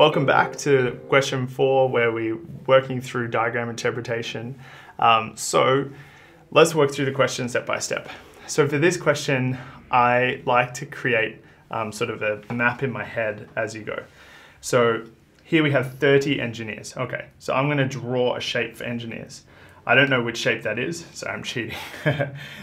Welcome back to question four where we're working through diagram interpretation. Um, so let's work through the question step by step. So for this question, I like to create um, sort of a map in my head as you go. So here we have 30 engineers. Okay, so I'm gonna draw a shape for engineers. I don't know which shape that is, so I'm cheating.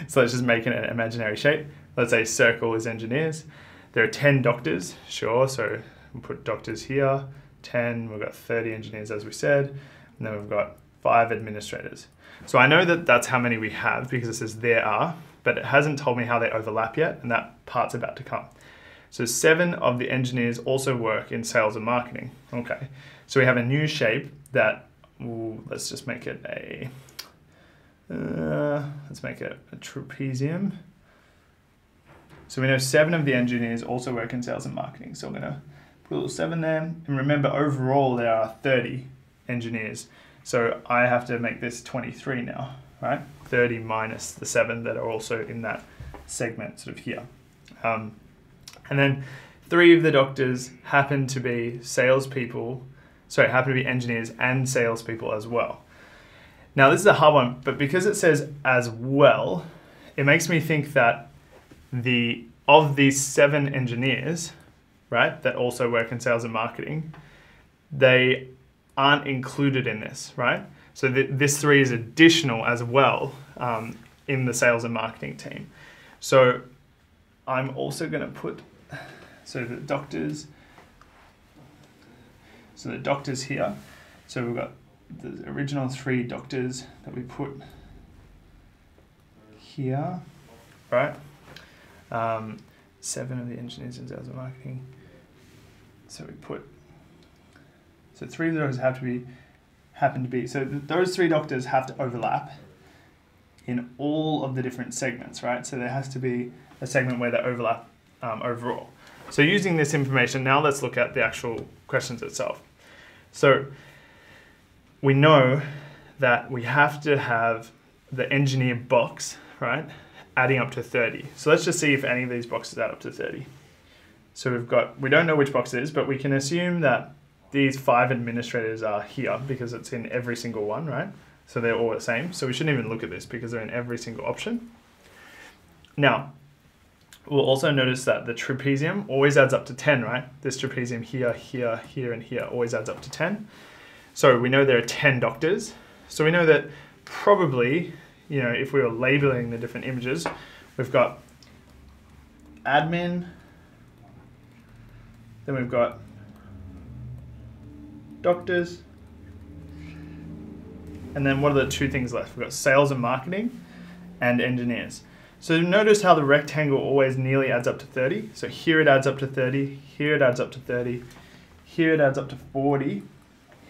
so let's just make an imaginary shape. Let's say circle is engineers. There are 10 doctors, sure, so we'll put doctors here, 10, we've got 30 engineers as we said, and then we've got five administrators. So I know that that's how many we have because it says there are, but it hasn't told me how they overlap yet, and that part's about to come. So seven of the engineers also work in sales and marketing. Okay, so we have a new shape that, ooh, let's just make it a, uh, let's make it a trapezium. So we know seven of the engineers also work in sales and marketing. So I'm gonna little seven there. And remember, overall there are 30 engineers. So I have to make this 23 now, right? 30 minus the seven that are also in that segment sort of here. Um, and then three of the doctors happen to be salespeople, sorry, happen to be engineers and salespeople as well. Now this is a hard one, but because it says as well, it makes me think that the of these seven engineers, right, that also work in sales and marketing, they aren't included in this, right? So th- this three is additional as well um, in the sales and marketing team. So I'm also going to put so the doctors. So the doctors here. So we've got the original three doctors that we put here, right? Um, seven of the engineers in sales and marketing. So we put. So three of those have to be, happen to be. So th- those three doctors have to overlap. In all of the different segments, right? So there has to be a segment where they overlap um, overall. So using this information, now let's look at the actual questions itself. So we know that we have to have the engineer box, right, adding up to 30. So let's just see if any of these boxes add up to 30. So we've got, we don't know which box it is, but we can assume that these five administrators are here because it's in every single one, right? So they're all the same. So we shouldn't even look at this because they're in every single option. Now, we'll also notice that the trapezium always adds up to 10, right? This trapezium here, here, here, and here always adds up to 10. So we know there are 10 doctors. So we know that probably, you know, if we were labeling the different images, we've got admin, then we've got doctors, and then what are the two things left? We've got sales and marketing and engineers. So notice how the rectangle always nearly adds up to 30. So here it adds up to 30, here it adds up to 30, here it adds up to 40,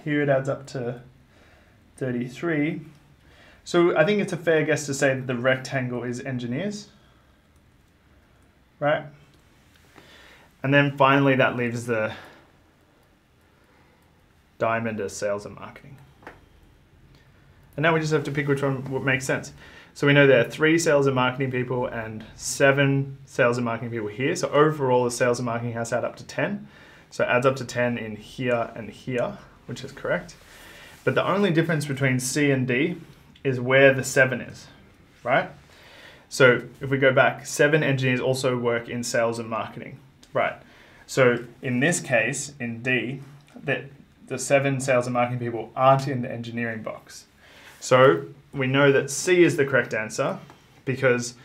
here it adds up to 33. So I think it's a fair guess to say that the rectangle is engineers, right? And then finally that leaves the diamond as sales and marketing. And now we just have to pick which one would make sense. So we know there are three sales and marketing people and seven sales and marketing people here. So overall, the sales and marketing has add up to 10. So it adds up to 10 in here and here, which is correct. But the only difference between C and D is where the seven is, right? So if we go back, seven engineers also work in sales and marketing, right? So in this case, in D, that the seven sales and marketing people aren't in the engineering box. So we know that C is the correct answer because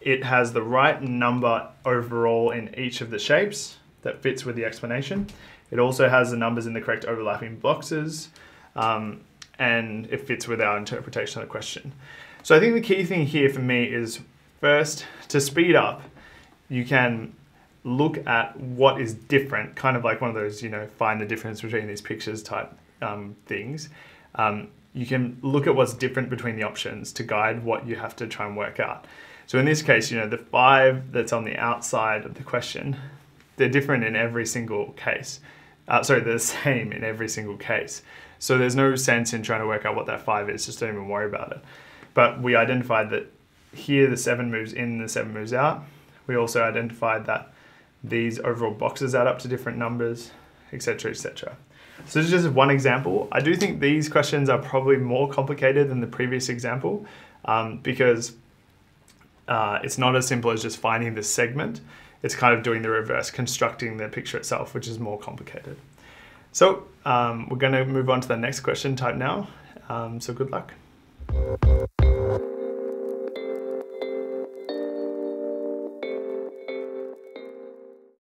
it has the right number overall in each of the shapes that fits with the explanation. It also has the numbers in the correct overlapping boxes um, and it fits with our interpretation of the question. So I think the key thing here for me is first to speed up, you can look at what is different, kind of like one of those, you know, find the difference between these pictures type um, things. Um, you can look at what's different between the options to guide what you have to try and work out. So in this case, you know, the five that's on the outside of the question, they're different in every single case. Uh, sorry, they're the same in every single case. So there's no sense in trying to work out what that five is, just don't even worry about it. But we identified that here the seven moves in, the seven moves out. We also identified that these overall boxes add up to different numbers etc., etc. So this is just one example. I do think these questions are probably more complicated than the previous example um, because uh, it's not as simple as just finding the segment. It's kind of doing the reverse, constructing the picture itself, which is more complicated. So um, we're going to move on to the next question type now. Um, so good luck.